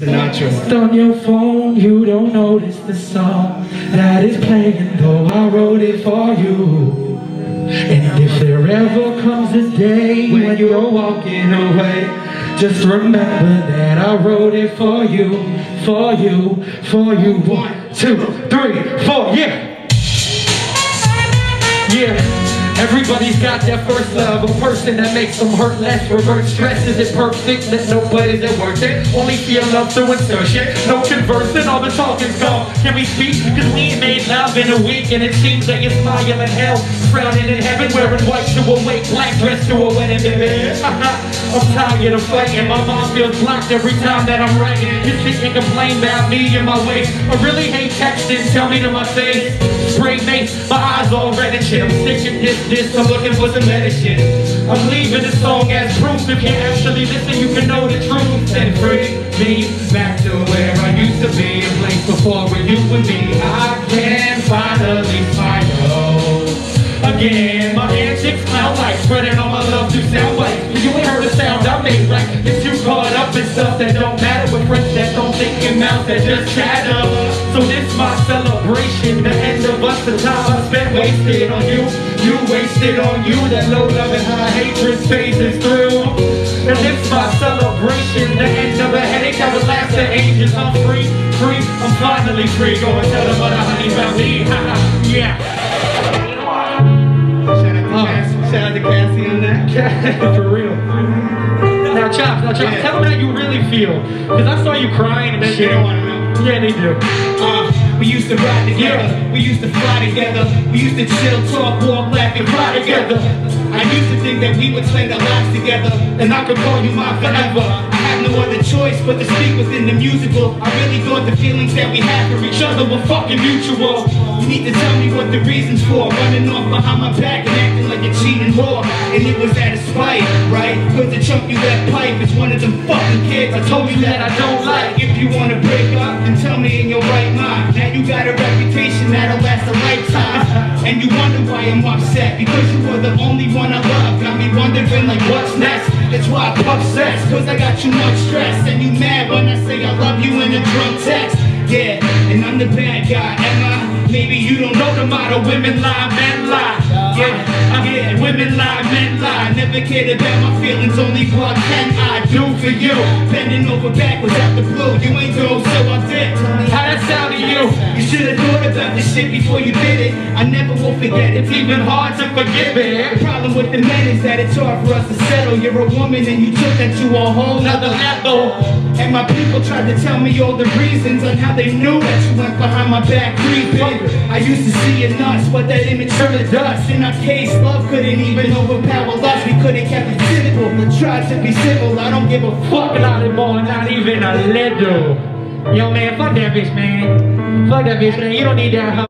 Just on your phone, you don't notice the song that is playing, though I wrote it for you. And if there ever comes a day when you're walking away, just remember that I wrote it for you, for you, for you. One, two, three, four, yeah. Yeah. Everybody's got that first love, a person that makes them hurt less. Reverse stress, is it perfect? That nobody's it worth it. Only feel love through insertion. No conversing, all the talking's gone. Can we speak? Cause we ain't made love in a week, and it seems that you're smiling in hell. Frowning in heaven, wearing white to awake, black dress to a wedding, baby. I'm tired of fighting. My mom feels blocked every time that I'm writing. You sit and complain about me and my way. I really hate texting, tell me to my face. Spray mace, my eyes all red and shit. This this, I'm looking for some medicine. I'm leaving this song as proof. If you actually listen, you can know the truth. And free me back to where I used to be. A place before where you and me. I can finally find home again. My antics smell like spreading all my love to sound like you ain't heard a sound I made right. Get too caught up in stuff that don't matter with friends that don't think in mouth that just chatter. So this my celebration, the end of us, the time I spent wasted on you. You wasted on you, that low love and high hatred phases through. And it's my celebration, the end of a headache that would last the ages. I'm free, free, I'm finally free. Go and tell them what I honey about me. yeah. Shout out to Cassie on that. For real. Now, Chops, now, Chops, Yeah. tell them how you really feel. Because I saw you crying and They shit. don't want to know. Yeah, they do. Uh, we used to ride together, we used to fly together, we used to chill, talk, walk, laugh, and cry together. I used to think that we would spend our lives together, and I could call you mine forever. I had no other choice but to speak within the musical. I really thought the feelings that we had for each other were fucking mutual. You need to tell me what the reasons for running off behind my back and a cheating whore. And it was out of spite, right? Cause the chunk you let pipe It's one of them fucking kids I told you that I don't like. If you wanna break up, then tell me in your right mind. Now you got a reputation that'll last a lifetime. And you wonder why I'm upset Because you were the only one I loved Got me wondering like what's next That's why I puff sex Cause I got too much stress And you mad when I say I love you in a drunk text Yeah, and I'm the bad guy Am I? Maybe you don't know the motto Women lie, men lie Yeah, yeah, women lie, men lie Never cared about my feelings Only what can I do for you? Bending over backwards out the blue You ain't go so I did How that sound to you? You should have thought about this shit before you did it. I never will forget it. It's even hard to forgive it. The problem with the men is that it's hard for us to settle. You're a woman and you took that to a whole nother level. And my people tried to tell me all the reasons on how they knew that you went behind my back creeping. I used to see your nuts, but that image turned to dust. In our case, love couldn't even overpower us. We couldn't kept it simple, but tried to be civil. I don't give a fuck. Fuck not anymore, not even a little. Yo, man, fuck that bitch, man. Fuck that bitch, man. You don't need that.